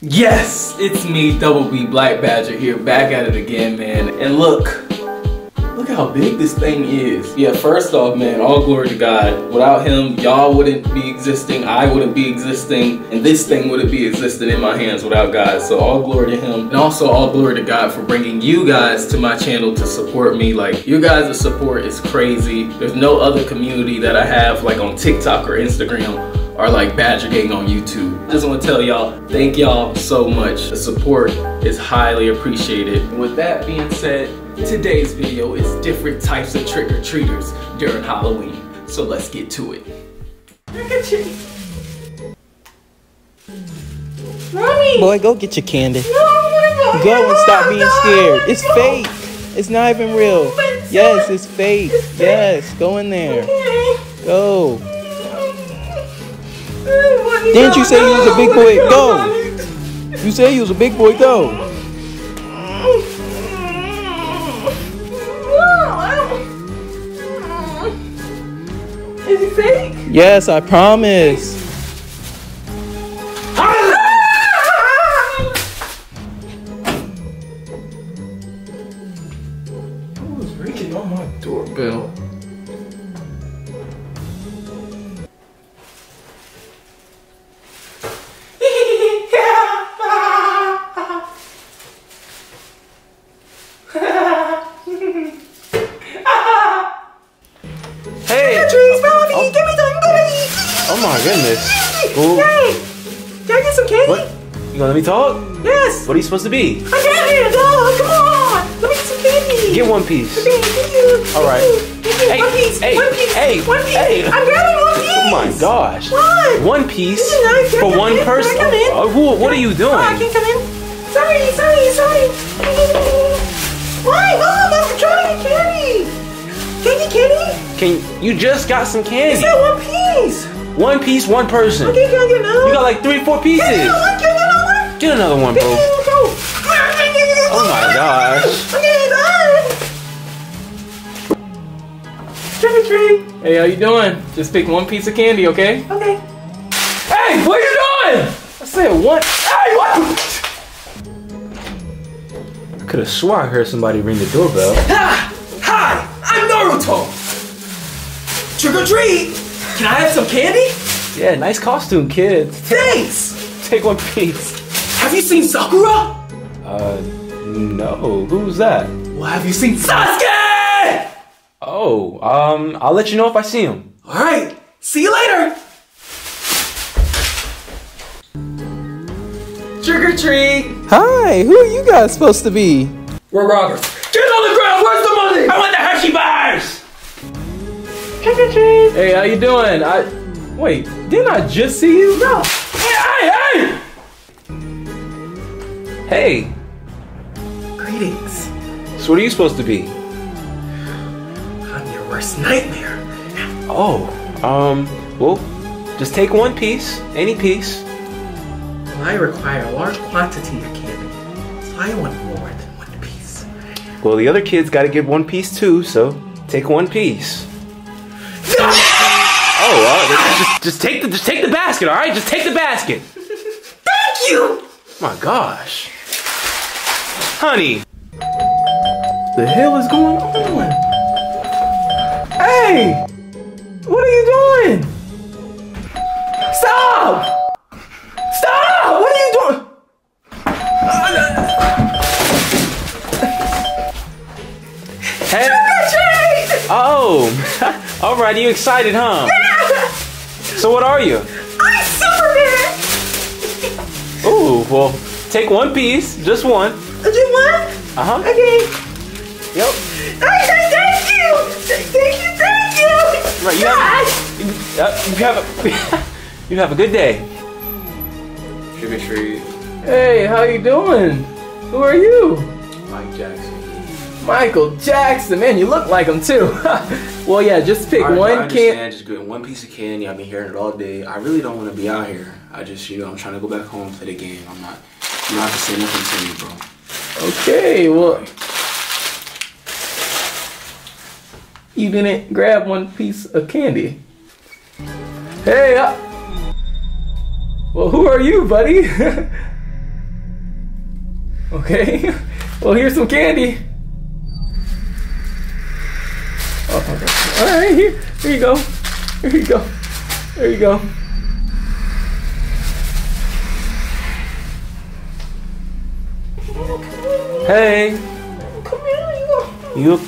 Yes, it's me, Double B Black Badger here, back at it again, man. And look, look how big this thing is. Yeah, first off, man, all glory to God. Without him, y'all wouldn't be existing, I wouldn't be existing, and this thing wouldn't be existing in my hands without God. So all glory to him. And also all glory to God for bringing you guys to my channel to support me. Like, you guys' support is crazy. There's no other community that I have, like on TikTok or Instagram or like Badger Gang on YouTube. Just want to tell y'all, thank y'all so much. The support is highly appreciated. With that being said, today's video is different types of trick-or-treaters during Halloween. So let's get to it. Mommy! Boy, go get your candy. No, I wanna go. Go and stop No, being no, scared. It's no. fake. It's not even real. It's Yes, it's fake. It's fake. Yes, go in there. Okay. Go. Didn't you say you was a big boy? Go. You say you was a big boy. Go. No, I don't- Is it fake? Yes, I promise. Hey. Trees, mommy, oh. give me some goodies. Oh my goodness. Ooh. Hey, can I get some candy? What? You gonna let me talk? Yes. What are you supposed to be? I got it. Oh, come on. Let me get some candy. Get one piece. Thank you. All right. Hey, one piece. hey, one piece. hey, one piece. hey. I'm grabbing one piece. Oh my gosh. What? One piece nice. For one in? Can I person. come in? Oh, who, what are you Oh, I can't come in. Sorry, sorry, sorry. Why? Mom, I'm trying to get candy. Can you get candy? Can you just got some It's candy? got one piece. One piece, one person. Okay, can I get another? You got like three, four pieces. Can I get another one? Can I get another one? Get another one, bro. Oh my gosh. Okay, bye. Trick or treat. Hey, how you doing? Just pick one piece of candy, okay? Okay. Hey, what are you doing? I said one. Hey, what? I could have swore I heard somebody ring the doorbell. Ah, hi, I'm Naruto. Trick or treat. Can I have some candy? Yeah, nice costume, kids. Thanks. Take one piece. Have you seen Sakura? Uh, no. Who's that? Well, have you seen Sasuke? Oh, um, I'll let you know if I see him. All right. See you later. Trick or treat. Hi, who are you guys supposed to be? We're robbers. Hey, how you doing? I wait. Didn't I just see you? No. Hey, hey, hey! Hey, Greetings. so what are you supposed to be? I'm your worst nightmare. Oh, um, well, just take one piece, any piece. Well, I require a large quantity of candy, so I want more than one piece. Well, the other kids gotta get one piece too, so take one piece. Oh, uh, just, just take the just take the basket, all right? Just take the basket. Thank you. My gosh, honey. The hell is going on? Hey! What are you doing? Stop! Stop! What are you doing? Hey. Oh, all right. You excited, huh? So what are you? I'm Superman. Ooh, well, take one piece, just one. Do you want? Uh huh. Okay. Yep. Hey, hey, thank you. Thank you, thank you. Right. You have, you, uh, you have a you have a good day. Trick or treat, Hey, how you doing? Who are you? Mike Jackson. Michael Jackson. Man, you look like him too. well, yeah, just pick I, I one can. understand just get one piece of candy. I've been hearing it all day. I really don't want to be out here. I just, you know, I'm trying to go back home play the game. I'm not. You don't have to say nothing to me, bro. Okay, well. You didn't grab one piece of candy. Hey, uh, well, who are you, buddy? Okay. Well, here's some candy. Oh, okay. All right, here, here you go. Here you go. There you go. Hey, Come here, you. You.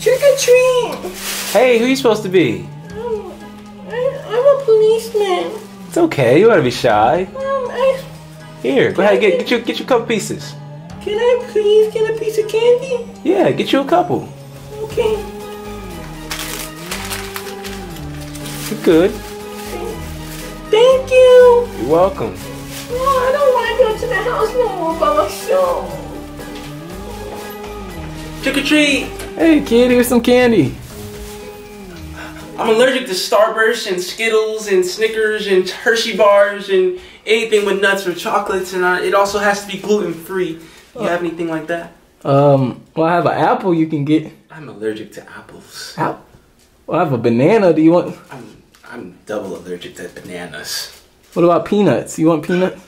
Trick or treat. Hey, who you supposed to be? I, I'm a policeman. It's okay. You want to be shy. Um, I, Here, go ahead. Get get you get you a couple pieces. can I please get a piece of candy? Yeah, get you a couple. Okay. You're good. Thank you. You're welcome. Oh, I don't want to go to the house no more by myself. Trick or treat. Hey, kid, here's some candy. I'm allergic to Starburst and Skittles and Snickers and Hershey bars and anything with nuts or chocolates, and I, it also has to be gluten free. You have anything like that? Um, well, I have an apple you can get. I'm allergic to apples. Apple. Well, I have a banana. Do you want? I'm I'm double allergic to bananas. What about peanuts? You want peanuts?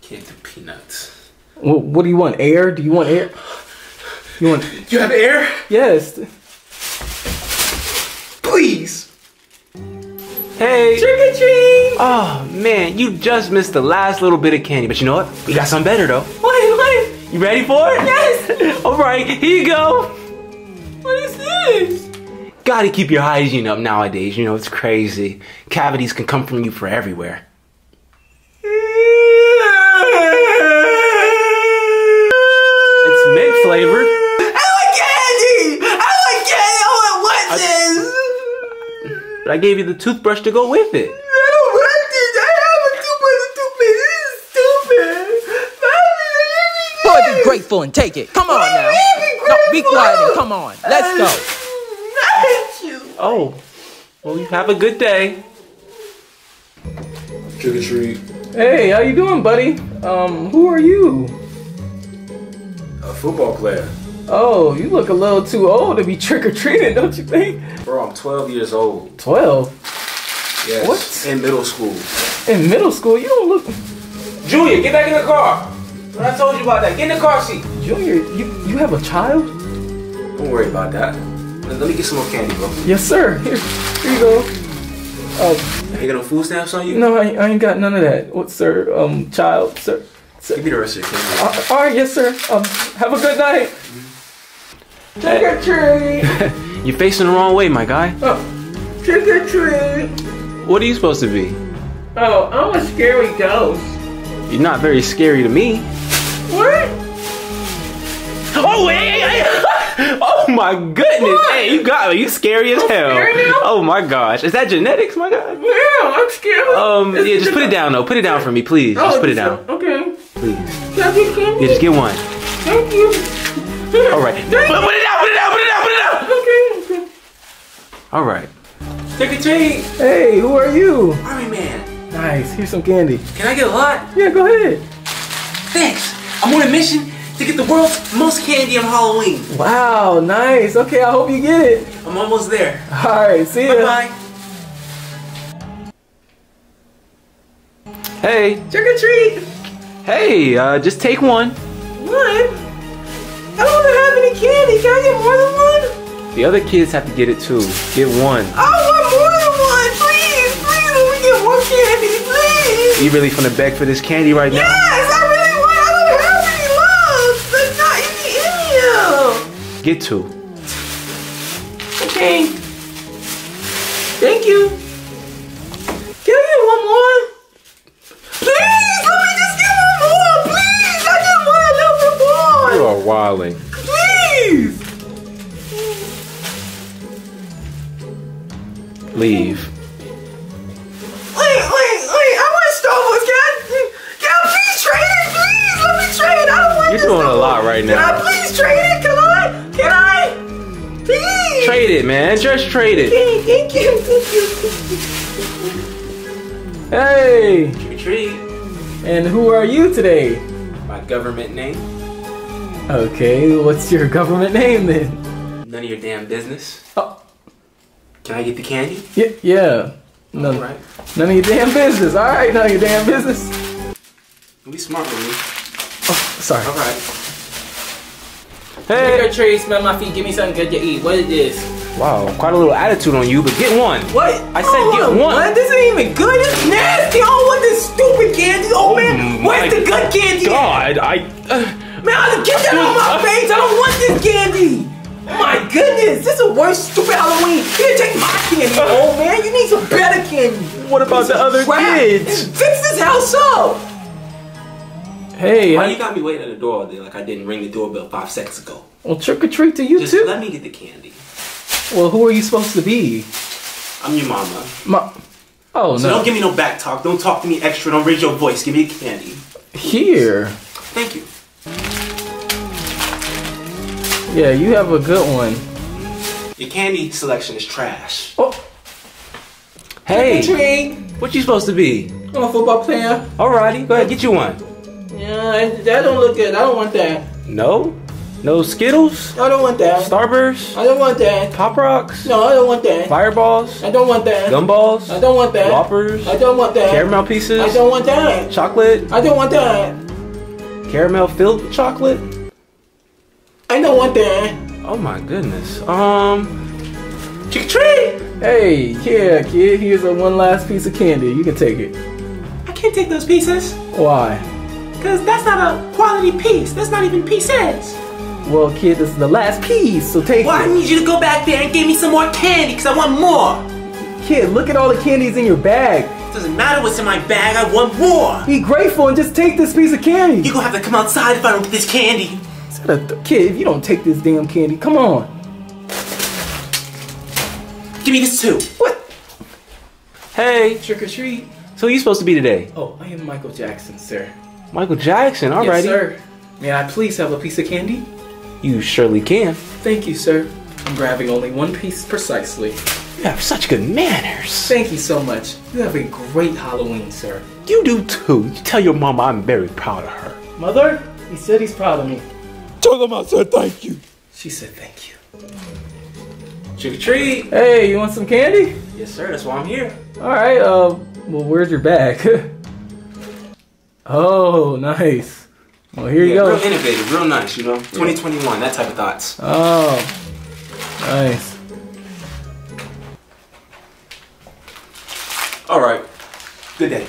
Can't do peanuts. What, what do you want? Air? Do you want air? You want? You have air? Yes. Please. Hey. Trick or treat. Oh man, you just missed the last little bit of candy, but you know what? We got something better though. Wait, wait. You ready for it? Yes. All right, here you go. What is this? You gotta keep your hygiene up nowadays. You know it's crazy. Cavities can come from you for everywhere. It's mint flavored. I want candy. I want candy. I want what's this? But I gave you the toothbrush to go with it. I don't want this. I have a toothbrush. This is stupid. Mommy, Boy, be grateful and take it. Come on now. No, be quiet and come on. Let's go. Thank you. Oh, well, you have a good day. Trick or treat. Hey, how you doing, buddy? Um, who are you? A football player. Oh, you look a little too old to be trick or treating, don't you think? Bro, I'm 12 years old. Twelve. Yes. What? In middle school. In middle school, you don't look. Junior, get back in the car. What I told you about that. Get in the car seat. Junior, you you have a child? Don't worry about that. Let me get some more candy, bro. Yes, sir. Here, here you go. Oh You got no food stamps on you? no, I, I ain't got none of that. What, sir? Um, child, sir. Give me the rest of your candy. Uh, all right, yes, sir. Um, have a good night. Trick or treat. You're facing the wrong way, my guy. Trick or treat. What are you supposed to be? Oh, I'm a scary ghost. You're not very scary to me. What? Oh, hey. Oh my goodness. Hey, you got me. You scary as hell. scary now? Oh my gosh. Is that genetics, my god? Yeah, I'm scared. Um, yeah, just put it down though. Put it down for me, please. Oh, Just put it down, Okay. please. Can I get candy? Yeah, just get one. Thank you. All right. Put, put it down. Put it down. Put it down. Put it down. Okay, okay. All right. Trick or treat. Hey, who are you? Army man. Nice. Here's some candy. Can I get a lot? Yeah, go ahead. Thanks. I'm on a mission to get the world's most candy on Halloween. Wow, nice. Okay, I hope you get it. I'm almost there. All right, see ya. Bye bye. Hey, Trick or treat. hey. Uh, just take one. What? I don't have any candy. Can I get more than one? The other kids have to get it too. Get one. I want more than one. Please, please, let me get more candy, please. You really finna beg for this candy right now? Yes, any in. Get two. Okay. Thank you. Can I get one more? Please, let me just get one more. Please, I just want a little bit more. are wilding. Please. Leave. Wait, wait, wait. I want Starbucks. Can I, can I please trade it? Please, let me trade it. I don't want You're doing a lot right Can I now. please trade it? Can I? Please. Trade it, man. Just trade it. Okay, thank you. Thank you. Hey, Trick or treat. and who are you today? My government name. Okay, what's your government name then? None of your damn business. Oh, Can I get the candy? yeah, yeah. None, Alright. none of your damn business. All right, none of your damn business. Be smart with oh, me. Sorry. All right. Hey. Your tree, smell my feet. Give me something good to eat. What is this? Wow, quite a little attitude on you, but get one. What? I said get one. What? This ain't even good. It's nasty. I don't want this stupid candy. Oh, man, where's the good candy? at? God, I. Uh, Man, I get that on my face. I don't want this candy. My goodness, this is the worst stupid Halloween. Here, take my candy, old man. You need some better candy. what about the other Crap. kids? Fix this house up. Hey, Why I, you got me waiting at the door all day like I didn't ring the doorbell five seconds ago? well, trick or treat to you Just too. let me get the candy. Well, who are you supposed to be? I'm your mama. Ma- oh So no. don't give me no back talk. Don't talk to me extra. Don't raise your voice. Give me a candy. Here. Thank you. Yeah, you have a good one. Your candy selection is trash. Oh, Hey, Tree, what you supposed to be? I'm a football player. Alrighty, go ahead, get you one. Yeah, that don't look good. I don't want that. No, no Skittles, I don't want that. Starburst, I don't want that. Pop Rocks, No, I don't want that. Fireballs, I don't want that. Gumballs, I don't want that. Whoppers, I don't want that. caramel pieces? I don't want that. chocolate, I don't want that. caramel filled chocolate. I don't want that. Oh my goodness. Um, Trick or treat! hey, yeah, kid. Here's a one last piece of candy. You can take it. I can't take those pieces. Why? Because that's not a quality piece. That's not even pieces. Well, kid, this is the last piece, so take Well, I it. need you to go back there and give me some more candy because I want more. Kid, look at all the candies in your bag. Doesn't matter what's in my bag, I want more. Be grateful and just take this piece of candy. You're gonna have to come outside if I don't get this candy. Kid, if you don't take this damn candy, come on. Give me this too. What? hey, Trick or treat. so you supposed to be today? Oh, I am Michael Jackson, sir. Michael Jackson, alrighty. Yes, sir. May I please have a piece of candy? You surely can. Thank you, sir. I'm grabbing only one piece precisely. You have such good manners. Thank you so much. You have a great Halloween, sir. You do too. You tell your mama I'm very proud of her. Mother, he said he's proud of me. Tell him I said thank you. She said thank you. Trick or treat. Hey, you want some candy? Yes, sir. That's why I'm here. All right. Uh, well, where's your bag? oh, nice. Well, here you go. real innovative, real nice, you know? 2021, that type of thoughts. Oh, nice. All right. Good day.